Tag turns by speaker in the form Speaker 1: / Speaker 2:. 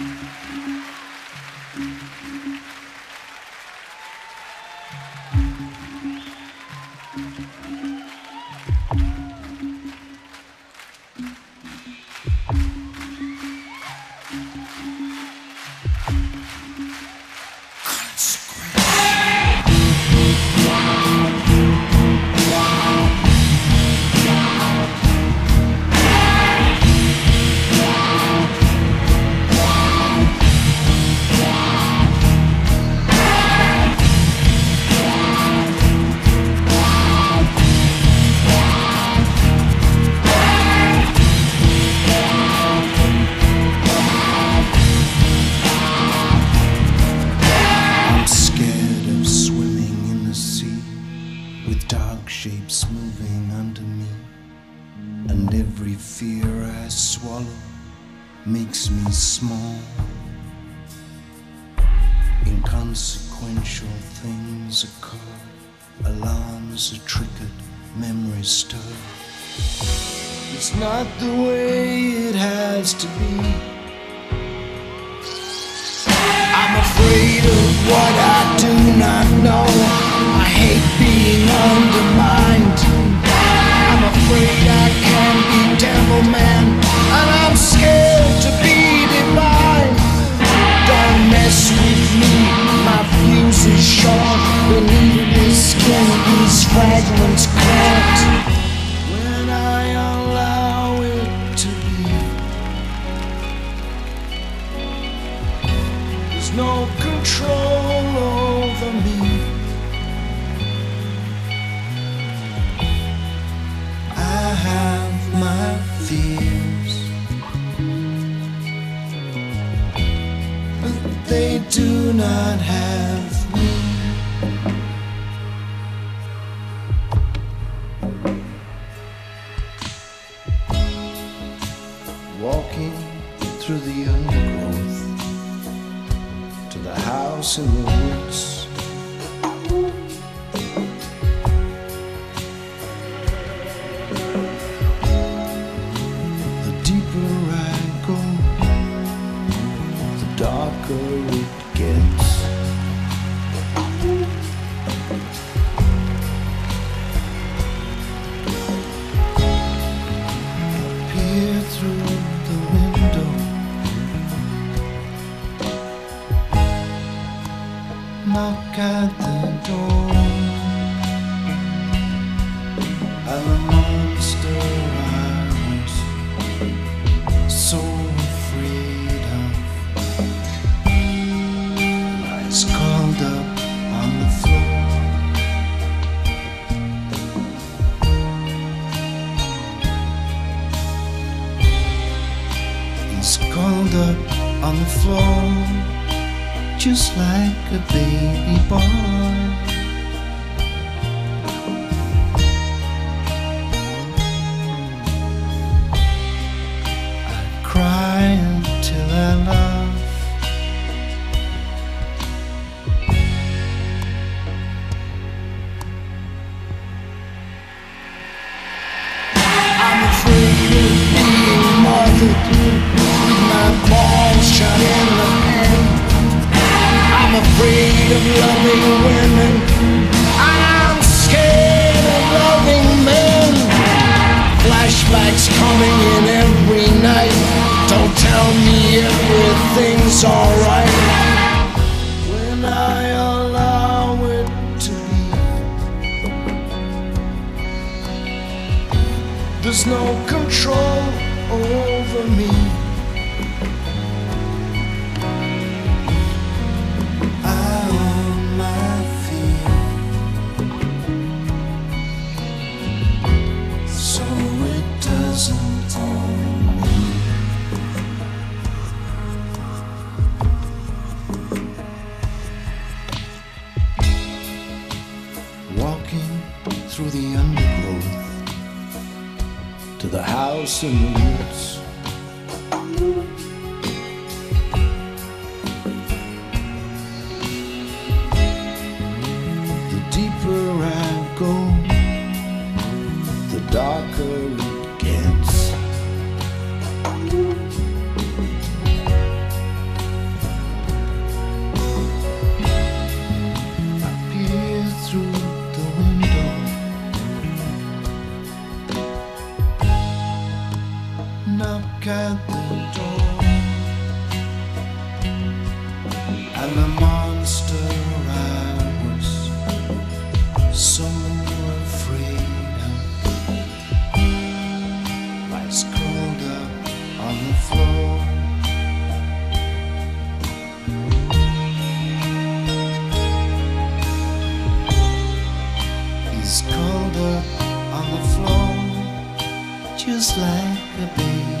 Speaker 1: Música shapes moving under me. And every fear I swallow makes me small. Inconsequential things occur, alarms are triggered, memories stir. It's not the way it has to be. I'm afraid of what I not have me. Walking through the undergrowth to the house in the woods. The deeper I go, the darker it I peer through the window. knock at the the floor just like a baby boy. Of loving women. And I'm scared of loving men. Flashbacks coming in every night. Don't tell me everything's alright. When I allow it to be, there's no control over me. Through the undergrowth to the house in the woods. knock at the door. and the monster, I was someone afraid of. Lies curled up on the floor. He's curled up on the floor just like a baby.